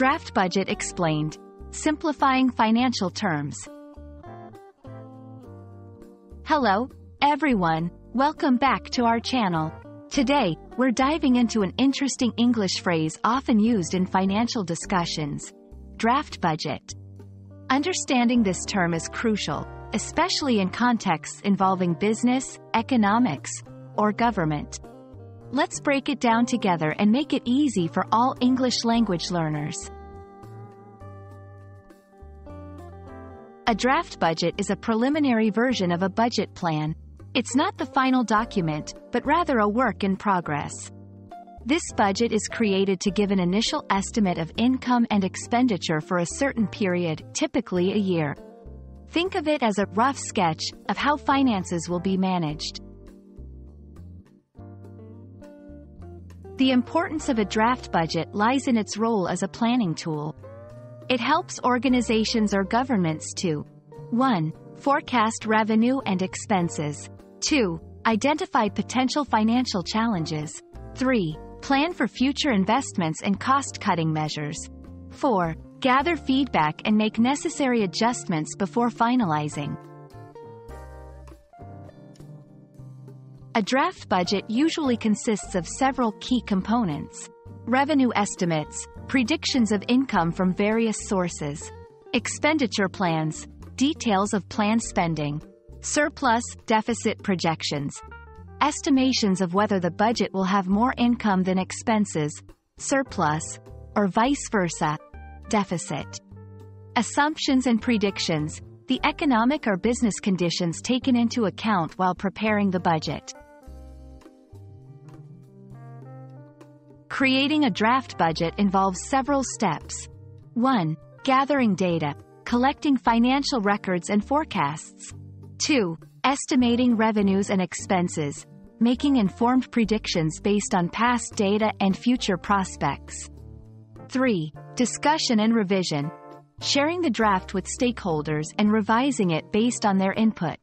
Draft Budget Explained. Simplifying Financial Terms. Hello, everyone. Welcome back to our channel. Today, we're diving into an interesting English phrase often used in financial discussions. Draft budget. Understanding this term is crucial, especially in contexts involving business, economics, or government. Let's break it down together and make it easy for all English language learners. A draft budget is a preliminary version of a budget plan. It's not the final document, but rather a work in progress. This budget is created to give an initial estimate of income and expenditure for a certain period, typically a year. Think of it as a rough sketch of how finances will be managed. The importance of a draft budget lies in its role as a planning tool. It helps organizations or governments to 1. Forecast revenue and expenses. 2. Identify potential financial challenges. 3. Plan for future investments and cost-cutting measures. 4. Gather feedback and make necessary adjustments before finalizing. A draft budget usually consists of several key components. Revenue estimates, predictions of income from various sources, expenditure plans, details of planned spending, surplus, deficit projections, estimations of whether the budget will have more income than expenses, surplus, or vice versa, deficit. Assumptions and predictions, the economic or business conditions taken into account while preparing the budget. Creating a draft budget involves several steps. 1. Gathering data, collecting financial records and forecasts. 2. Estimating revenues and expenses, making informed predictions based on past data and future prospects. 3. Discussion and revision, sharing the draft with stakeholders and revising it based on their input.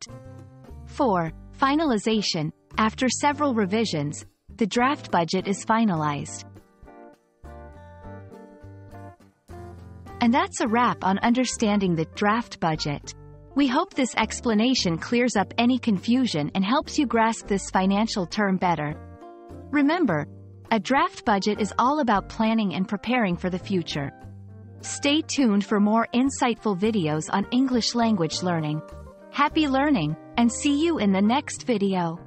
4. Finalization, after several revisions, the draft budget is finalized. And that's a wrap on understanding the draft budget. We hope this explanation clears up any confusion and helps you grasp this financial term better. Remember, a draft budget is all about planning and preparing for the future. Stay tuned for more insightful videos on English language learning. Happy learning, and see you in the next video.